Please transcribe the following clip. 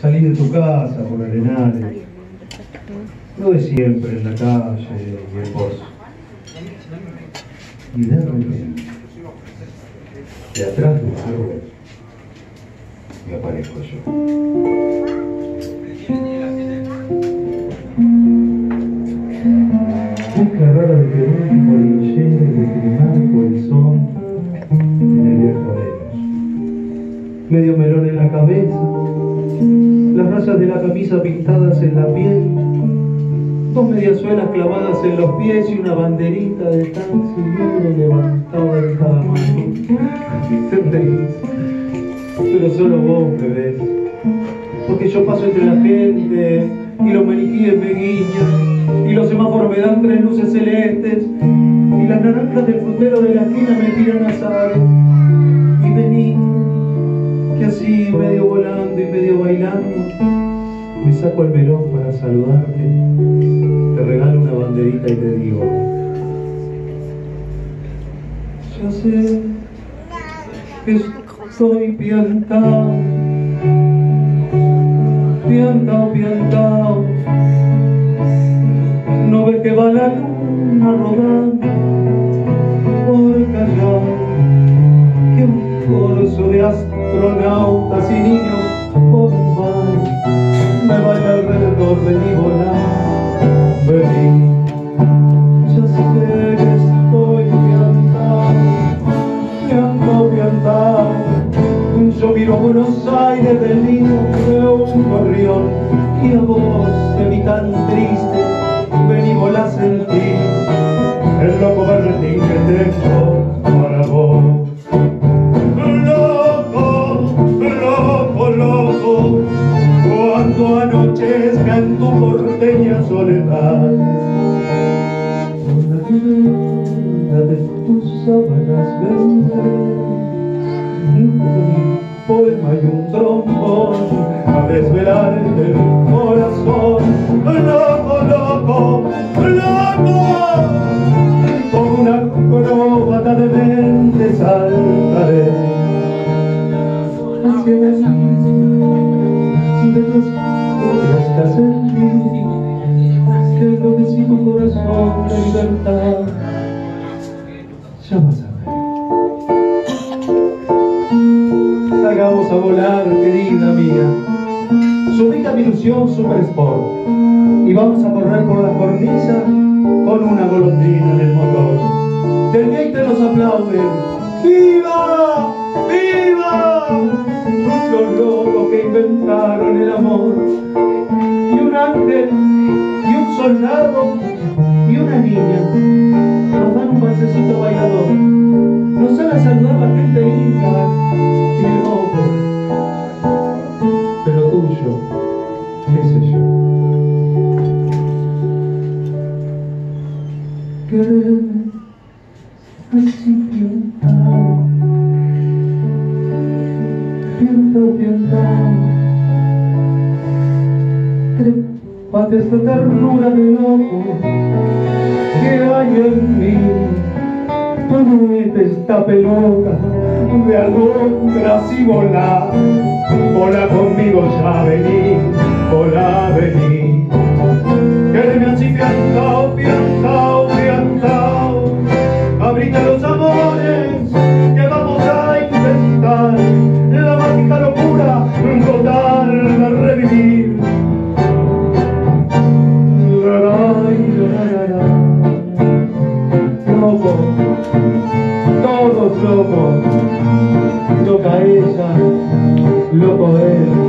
Salí de tu casa por Arenales, no de siempre en la calle y en vos. Y de repente, de atrás de un árbol, me aparezco yo. Mezcla rara de Perú, Polinchera y de Climaco, el son en el viejo. Medio melón en la cabeza, las rayas de la camisa pintadas en la piel, dos mediasuelas clavadas en los pies y una banderita de taxi libre levantada en cada mano. Pero solo vos me ves, porque yo paso entre la gente y los maniquíes me guiñan y los semáforos me dan tres luces celestes y las naranjas del frutero de la esquina me tiran azar y vení que así medio volando me saco el melón para saludarte. Te regalo una banderita y te digo yo sé que estoy piantado piantao, piantao. No ves que va la luna rodando por callar que un corso de astronautas y niños por el mar me baila alrededor de mi volar. Vení ya sé que estoy piantao piantao, piantao yo miro Buenos Aires del nido de un gorrión y a vos de mi tan triste. Sentir el anochezca en tu porteña soledad. Con la de tus sábanas un poema y un trombón a desvelar el corazón. Loco, loco, loco con una acróbata de mente saltaré hacia la de ya vas a salgamos a volar, querida mía. A mi ilusión Super Sport. Y vamos a correr por las cornisas con una Y un soldado, y una niña. Nos dan un balsecito bailador. Nos sale a saludar la gente linda y loco, pero tuyo, qué sé yo. Quererme así piantao, piantao, piantao, trépate esta ternura de loco que hay en mí ponete esta pelota de alondras y volá, volá conmigo ya vení, volá vení. Todos locos, loca ella, loco él.